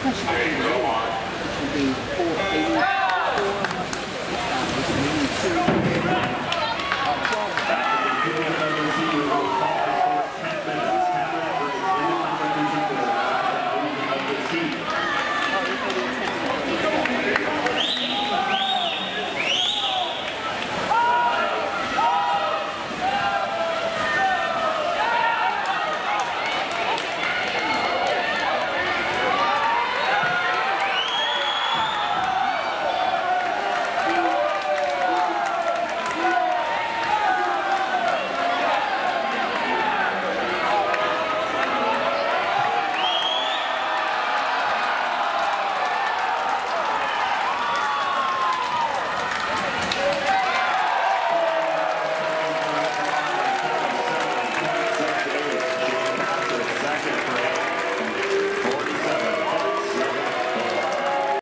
question. Would be, would be four.